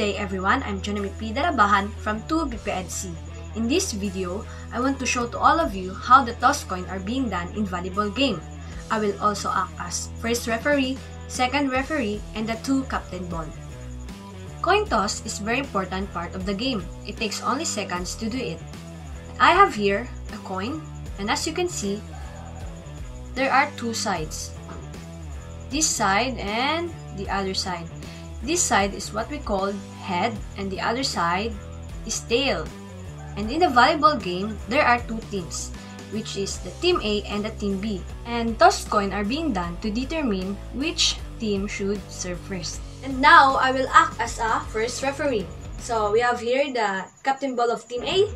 everyone, I'm Jona May P. Dalabajan from 2BPEDC. In this video, I want to show to all of you how the toss coin are being done in volleyball game. I will also act as first referee, second referee, and the two captain ball. Coin toss is very important part of the game. It takes only seconds to do it. I have here a coin, and as you can see, there are two sides. This side and the other side. This side is what we call head and the other side is tail. And in the volleyball game, there are two teams, which is the team A and the team B. And toss coin are being done to determine which team should serve first. And now, I will act as a first referee. So, we have here the captain ball of team A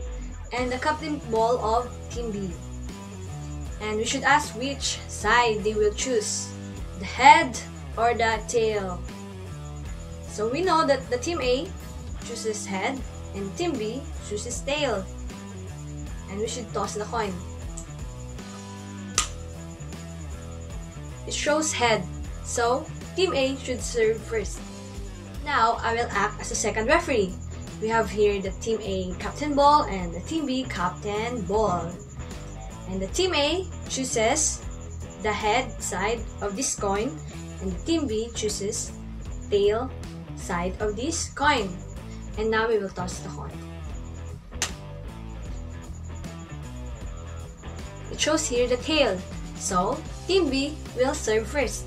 and the captain ball of team B. And we should ask which side they will choose, the head or the tail. So we know that the team A chooses head and team B chooses tail. And we should toss the coin. It shows head, so team A should serve first. Now I will act as a second referee. We have here the team A captain ball and the team B captain ball. And the team A chooses the head side of this coin and the team B chooses tail side of this coin. And now we will toss the coin. It shows here the tail, so team B will serve first.